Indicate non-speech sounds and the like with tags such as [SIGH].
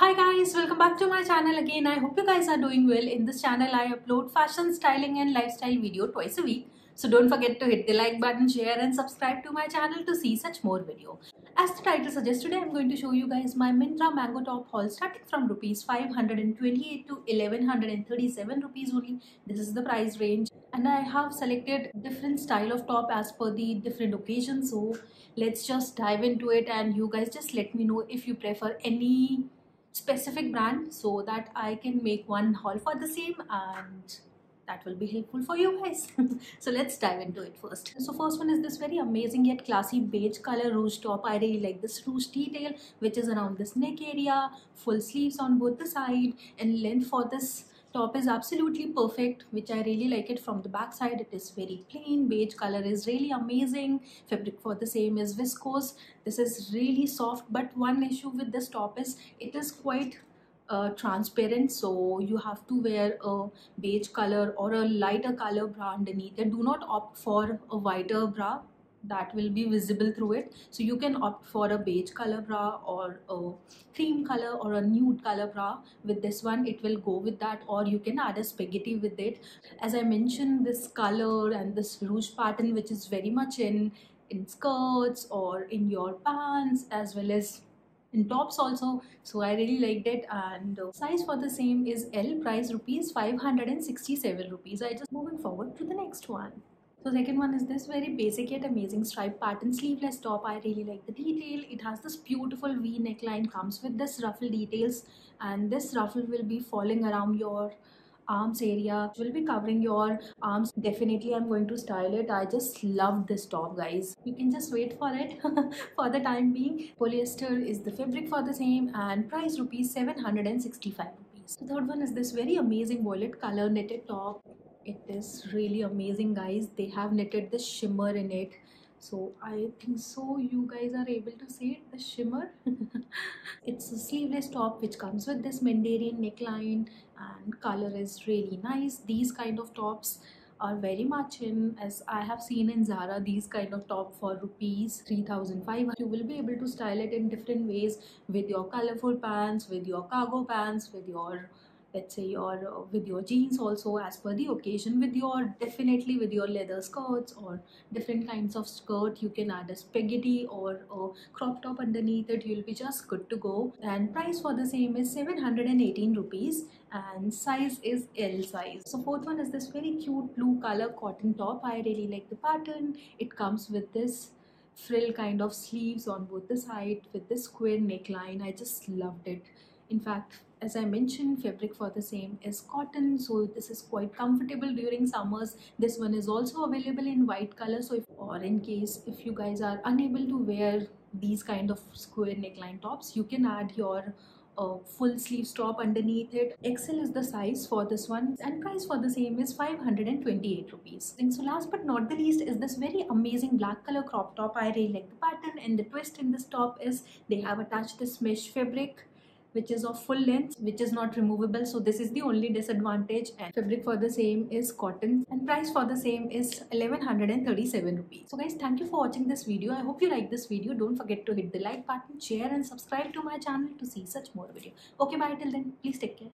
Hi guys, welcome back to my channel again. I hope you guys are doing well. In this channel, I upload fashion, styling and lifestyle video twice a week. So don't forget to hit the like button, share and subscribe to my channel to see such more video. As the title suggests, today I'm going to show you guys my Myntra Mango Top haul starting from rupees 528 to 1137 rupees only. This is the price range and I have selected different style of top as per the different occasion. So let's just dive into it and you guys just let me know if you prefer any specific brand so that I can make one haul for the same and that will be helpful for you guys. [LAUGHS] so let's dive into it first. So first one is this very amazing yet classy beige color ruche top. I really like this ruche detail which is around this neck area, full sleeves on both the side and length for this top is absolutely perfect which i really like it from the back side it is very plain beige color is really amazing. Fabric for the same is viscose. This is really soft but one issue with this top is it is quite uh, transparent. So you have to wear a beige color or a lighter color bra underneath. It do not opt for a whiter bra that will be visible through it. So you can opt for a beige color bra or a cream color or a nude color bra. With this one it will go with that or you can add a spaghetti with it. As i mentioned this color and this ruche pattern which is very much in in skirts or in your pants as well as in tops also. So i really liked it. And size for the same is l price rupees 567 rupees. I just moving forward to the next one so second one is this very basic yet amazing stripe pattern sleeveless top. I really like the detail. It has this beautiful V neckline comes with this ruffle details and this ruffle will be falling around your arms area. Will be covering your arms. Definitely i'm going to style it. I just love this top guys. You can just wait for it. [LAUGHS] For the time being polyester is the fabric for the same and price rupees 765 rupees. The third one is this very amazing violet color knitted top it is really amazing guys. They have knitted the shimmer in it. So i think so you guys are able to see it the shimmer. [LAUGHS] It's a sleeveless top which comes with this Mandarin neckline and color is really nice. These kind of tops are very much in as I have seen in Zara these kind of top for rupees 3500 you will be able to style it in different ways with your colorful pants with your cargo pants with your let's say your uh, with your jeans also as per the occasion with your definitely with your leather skirts or different kinds of skirt you can add a spaghetti or a crop top underneath it you'll be just good to go and price for the same is 718 rupees and size is L size. So fourth one is this very cute blue color cotton top. I really like the pattern. It comes with this frill kind of sleeves on both the side with this square neckline. I just loved it. In fact, as I mentioned fabric for the same is cotton. So this is quite comfortable during summers. This one is also available in white color. So if or in case if you guys are unable to wear these kind of square neckline tops you can add your uh, full sleeve top underneath it. XL is the size for this one and price for the same is 528 rupees. And so last but not the least is this very amazing black color crop top. I really like the pattern and the twist in this top is they have attached this mesh fabric which is of full length which is not removable. So this is the only disadvantage. And fabric for the same is cotton and price for the same is 1137 rupees. So guys thank you for watching this video. I hope you like this video. Don't forget to hit the like button share and subscribe to my channel to see such more video. Okay bye till then. Please take care